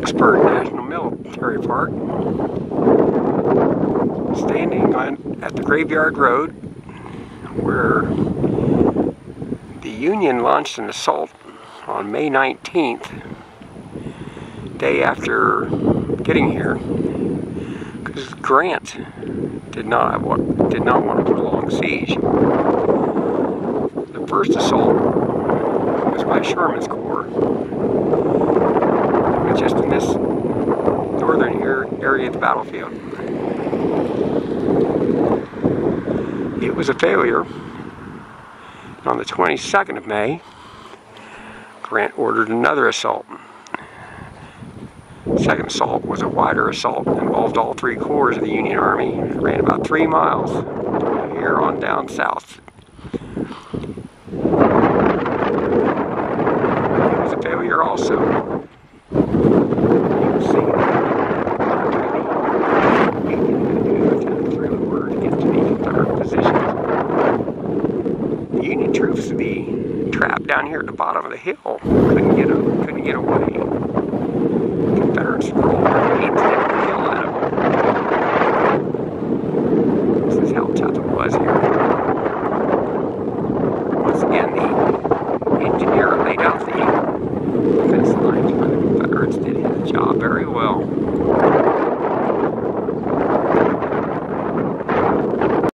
Vicksburg National Military Park. Standing on, at the Graveyard Road where the Union launched an assault on May 19th, day after getting here, because Grant did not did not want to prolong siege. The first assault was by Sherman's Corps, area of the battlefield. It was a failure. On the 22nd of May, Grant ordered another assault. Second assault was a wider assault, involved all three corps of the Union Army. Ran about three miles here on down south. It was a failure also. The Union troops to be trapped down here at the bottom of the hill. Couldn't get couldn't get away. Confederates rolled eighth the hill them. This is how tough it was here. Once again, the engineer laid out the defense lines, but the Confederates did his job very well.